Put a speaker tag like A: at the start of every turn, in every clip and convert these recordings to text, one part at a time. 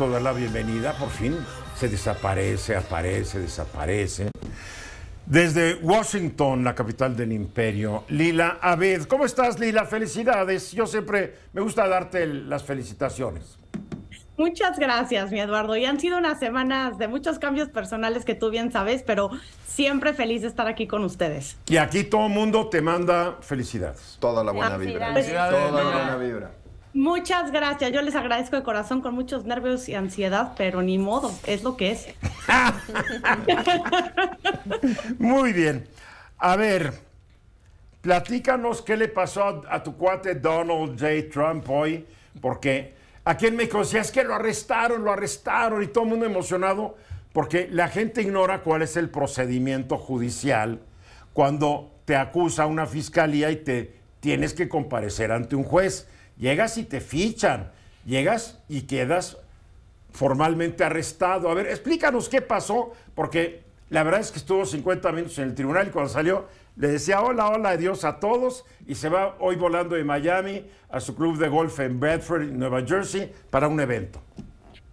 A: gusto dar la bienvenida, por fin se desaparece, aparece, desaparece. Desde Washington, la capital del imperio, Lila Abed. ¿Cómo estás, Lila? Felicidades. Yo siempre me gusta darte las felicitaciones.
B: Muchas gracias, mi Eduardo. Y han sido unas semanas de muchos cambios personales que tú bien sabes, pero siempre feliz de estar aquí con ustedes.
A: Y aquí todo el mundo te manda felicidades.
C: Toda la buena vibra. Toda la buena vibra.
B: Muchas gracias. Yo les agradezco de corazón con muchos nervios y ansiedad, pero ni modo, es lo que es.
A: Muy bien. A ver, platícanos qué le pasó a, tu cuate Donald J. Trump hoy, porque aquí en México decía es que lo arrestaron, lo arrestaron y todo el mundo emocionado, porque la gente ignora cuál es el procedimiento judicial cuando te acusa una fiscalía y te tienes que comparecer ante un juez. Llegas y te fichan, llegas y quedas formalmente arrestado. A ver, explícanos qué pasó, porque la verdad es que estuvo 50 minutos en el tribunal y cuando salió le decía hola, hola, adiós a todos y se va hoy volando de Miami a su club de golf en Bedford, Nueva Jersey, para un evento.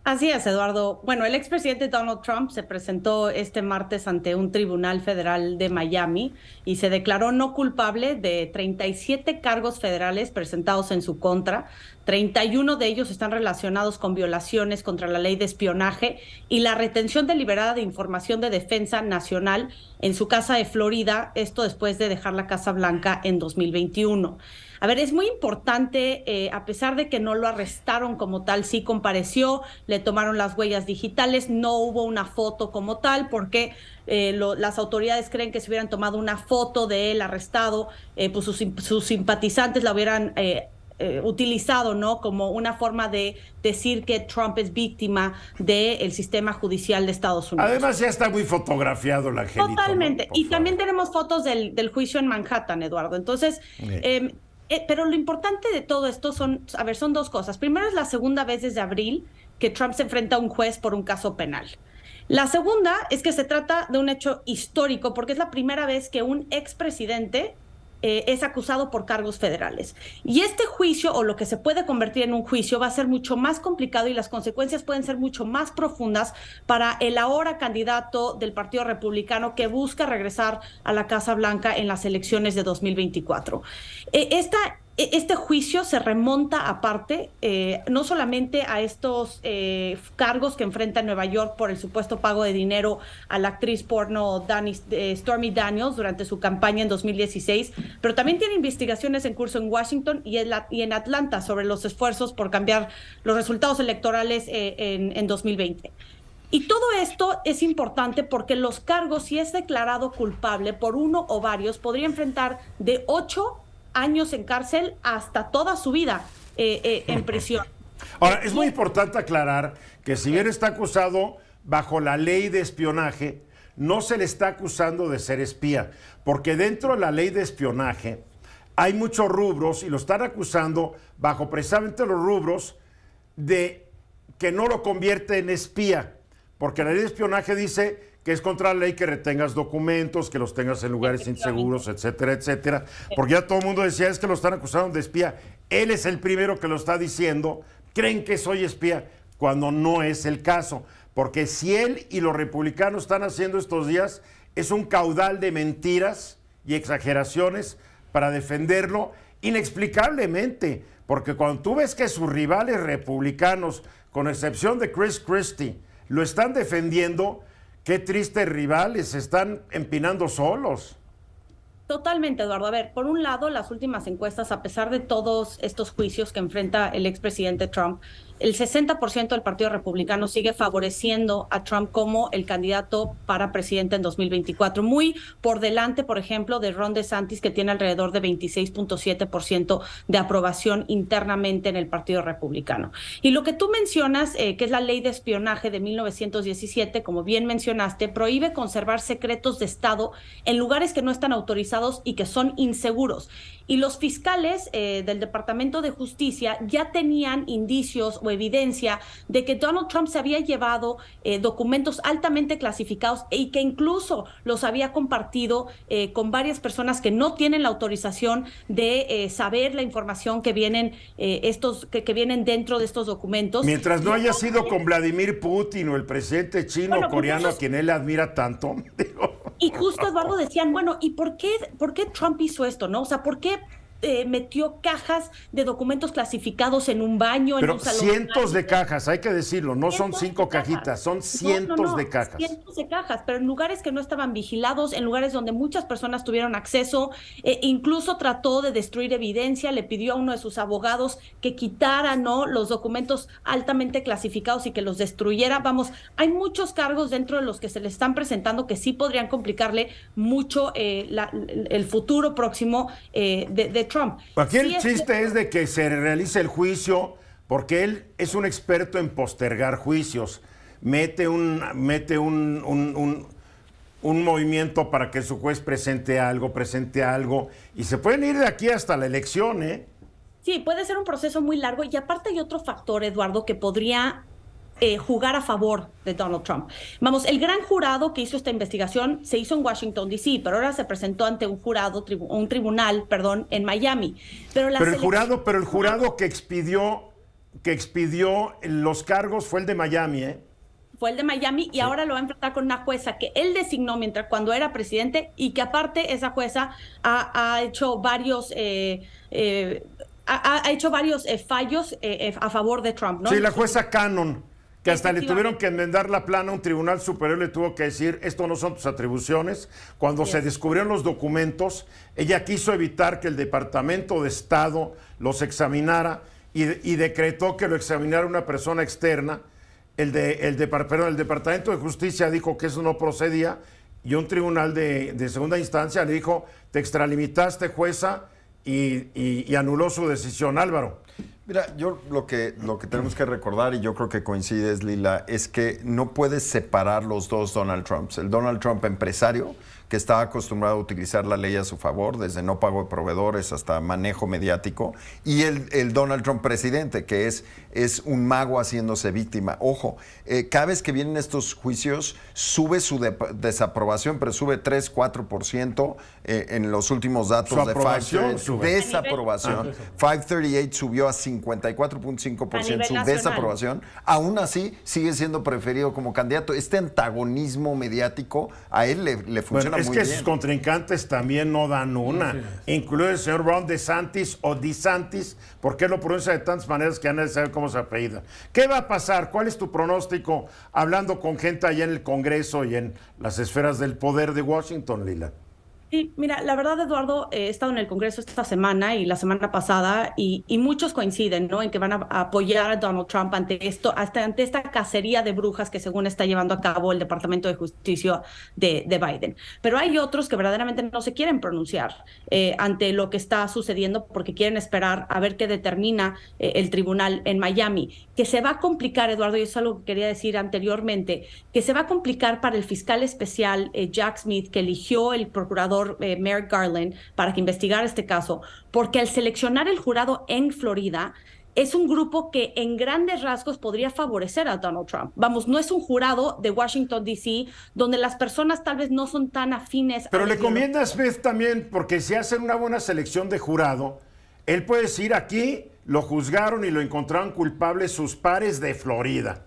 B: Así es, Eduardo. Bueno, el expresidente Donald Trump se presentó este martes ante un tribunal federal de Miami y se declaró no culpable de 37 cargos federales presentados en su contra. 31 de ellos están relacionados con violaciones contra la ley de espionaje y la retención deliberada de información de defensa nacional en su casa de Florida, esto después de dejar la Casa Blanca en 2021. A ver, es muy importante, eh, a pesar de que no lo arrestaron como tal, sí compareció, le tomaron las huellas digitales, no hubo una foto como tal, porque eh, las autoridades creen que si hubieran tomado una foto de él arrestado, eh, pues sus, sus, simpatizantes la hubieran utilizado, ¿no? Como una forma de decir que Trump es víctima del sistema judicial de Estados Unidos.
A: Además, ya está muy fotografiado la gente.
B: Totalmente. Y también tenemos fotos del, del, juicio en Manhattan, Eduardo. Entonces, eh, eh, pero lo importante de todo esto son, a ver, son dos cosas. Primero es la segunda vez desde abril que Trump se enfrenta a un juez por un caso penal. La segunda es que se trata de un hecho histórico porque es la primera vez que un expresidente eh, es acusado por cargos federales. Y este juicio, o lo que se puede convertir en un juicio, va a ser mucho más complicado y las consecuencias pueden ser mucho más profundas para el ahora candidato del Partido Republicano que busca regresar a la Casa Blanca en las elecciones de 2024. Eh, esta este juicio se remonta aparte, eh, no solamente a estos eh, cargos que enfrenta Nueva York por el supuesto pago de dinero a la actriz porno eh, Stormy Daniels durante su campaña en 2016, pero también tiene investigaciones en curso en Washington y en, Atlanta sobre los esfuerzos por cambiar los resultados electorales en, en 2020. Y todo esto es importante porque los cargos, si es declarado culpable por uno o varios, podría enfrentar de 8 años en cárcel hasta toda su vida eh, eh, en prisión.
A: Ahora, es muy importante aclarar que si bien está acusado bajo la ley de espionaje, no se le está acusando de ser espía, porque dentro de la ley de espionaje hay muchos rubros y lo están acusando bajo precisamente los rubros de que no lo convierte en espía, porque la ley de espionaje dice que es contra la ley que retengas documentos, que los tengas en lugares inseguros, etcétera, etcétera. Porque ya todo el mundo decía, es que lo están acusando de espía. Él es el primero que lo está diciendo. Creen que soy espía, cuando no es el caso. Porque si él y los republicanos están haciendo estos días, es un caudal de mentiras y exageraciones para defenderlo inexplicablemente. Porque cuando tú ves que sus rivales republicanos, con excepción de Chris Christie, lo están defendiendo, Qué tristes rivales, se están empinando solos.
B: Totalmente, Eduardo. A ver, por un lado, las últimas encuestas, a pesar de todos estos juicios que enfrenta el expresidente Trump, el 60% del Partido Republicano sigue favoreciendo a Trump como el candidato para presidente en 2024, muy por delante, por ejemplo, de Ron DeSantis, que tiene alrededor de 26.7% de aprobación internamente en el Partido Republicano. Y lo que tú mencionas, eh, que es la ley de espionaje de 1917, como bien mencionaste, prohíbe conservar secretos de Estado en lugares que no están autorizados y que son inseguros. Y los fiscales eh, del Departamento de Justicia ya tenían indicios o evidencia de que Donald Trump se había llevado eh, documentos altamente clasificados y que incluso los había compartido eh, con varias personas que no tienen la autorización de saber la información que vienen estos que, vienen dentro de estos documentos.
A: Mientras no haya sido con Vladimir Putin o el presidente chino o pues coreano a quien él admira tanto.
B: Y justo Eduardo decían, bueno, ¿y por qué, por qué Trump hizo esto? ¿No? O sea, ¿por qué eh, metió cajas de documentos clasificados en un baño,
A: en
B: un salón.
A: Cientos de cajas, hay que decirlo, no son cinco cajitas, son cientos de cajas.
B: Cientos de cajas, pero en lugares que no estaban vigilados, en lugares donde muchas personas tuvieron acceso, e incluso trató de destruir evidencia, le pidió a uno de sus abogados que quitara ¿no? los documentos altamente clasificados y que los destruyera. Vamos, hay muchos cargos dentro de los que se le están presentando que sí podrían complicarle mucho eh, el futuro próximo eh, de Trump.
A: Aquí el chiste es de que se realice el juicio porque él es un experto en postergar juicios. Mete un, mete un, un, movimiento para que su juez presente algo, presente algo, y se pueden ir de aquí hasta la elección, ¿eh?
B: Sí, puede ser un proceso muy largo y aparte hay otro factor, Eduardo, que podría eh, jugar a favor de Donald Trump. Vamos, el gran jurado que hizo esta investigación se hizo en Washington, D.C., pero ahora se presentó ante un jurado, un tribunal, perdón, en Miami. Pero,
A: el jurado, pero el jurado que expidió, que expidió los cargos fue el de Miami, ¿eh?
B: Fue el de Miami y ahora lo va a enfrentar con una jueza que él designó mientras cuando era presidente y que aparte esa jueza ha, hecho varios eh, eh, ha, hecho varios fallos a favor de Trump, ¿no?
A: Sí, la jueza Cannon que hasta le tuvieron que enmendar la plana, un tribunal superior le tuvo que decir, esto no son tus atribuciones. Cuando se descubrieron los documentos, ella quiso evitar que el Departamento de Estado los examinara y, decretó que lo examinara una persona externa. El, de, el, el Departamento de Justicia dijo que eso no procedía y un tribunal de, segunda instancia le dijo, te extralimitaste, jueza, y anuló su decisión, Álvaro.
C: Mira, yo lo que, lo que tenemos que recordar, y yo creo que coincides, Lila, es que no puedes separar los dos Donald Trumps. El Donald Trump empresario, que está acostumbrado a utilizar la ley a su favor, desde no pago de proveedores hasta manejo mediático, y el, Donald Trump presidente, que es, es un mago haciéndose víctima. Ojo, eh, cada vez que vienen estos juicios, sube su desaprobación, pero sube 3, 4% eh, en los últimos datos de 538. Desaprobación. 538 subió a 54.5% su desaprobación. Aún así, sigue siendo preferido como candidato. Este antagonismo mediático a él le, funciona
A: es que sus contrincantes también no dan una. Incluye el señor Ron DeSantis o DeSantis, porque él lo pronuncia de tantas maneras que han de saber cómo se apellida. ¿Qué va a pasar? ¿Cuál es tu pronóstico hablando con gente allá en el Congreso y en las esferas del poder de Washington, Lila?
B: Sí, mira, la verdad, Eduardo, he estado en el Congreso esta semana y la semana pasada y, muchos coinciden, ¿no? En que van a, apoyar a Donald Trump ante esto, hasta ante esta cacería de brujas que según está llevando a cabo el Departamento de Justicia de, Biden. Pero hay otros que verdaderamente no se quieren pronunciar eh, ante lo que está sucediendo porque quieren esperar a ver qué determina eh, el tribunal en Miami. Que se va a complicar, Eduardo, y eso es algo que quería decir anteriormente, que se va a complicar para el fiscal especial eh, Jack Smith que eligió el procurador eh, Merrick Garland para que investigara este caso, porque al seleccionar el jurado en Florida, es un grupo que en grandes rasgos podría favorecer a Donald Trump. Vamos, no es un jurado de Washington, D.C., donde las personas tal vez no son tan afines.
A: Pero le conviene a Smith también, porque si hacen una buena selección de jurado, él puede decir aquí, lo juzgaron y lo encontraron culpable sus pares de Florida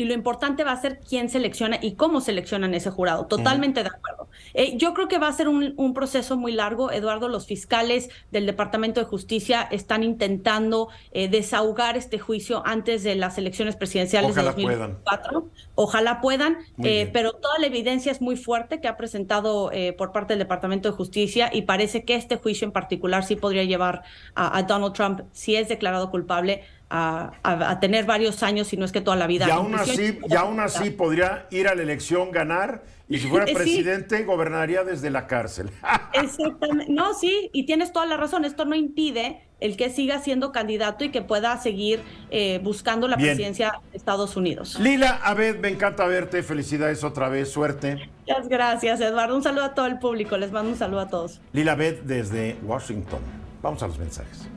B: y lo importante va a ser quién selecciona y cómo seleccionan ese jurado. Totalmente de acuerdo. Eh, yo creo que va a ser un, proceso muy largo. Eduardo, los fiscales del Departamento de Justicia están intentando eh, desahogar este juicio antes de las elecciones presidenciales de 2024. Ojalá puedan, eh, pero toda la evidencia es muy fuerte que ha presentado por parte del Departamento de Justicia y parece que este juicio en particular sí podría llevar a Donald Trump, si es declarado culpable, a, tener varios años, si no es que toda la vida.
A: Y aún así, y aún así podría ir a la elección, ganar, y si fuera presidente, gobernaría desde la cárcel.
B: Exactamente. No, sí, y tienes toda la razón. Esto no impide el que siga siendo candidato y que pueda seguir eh, buscando la presidencia de Estados Unidos.
A: Lila Abed, me encanta verte. Felicidades otra vez. Suerte.
B: Muchas gracias, Eduardo. Un saludo a todo el público. Les mando un saludo a todos.
A: Lila Abed desde Washington. Vamos a los mensajes.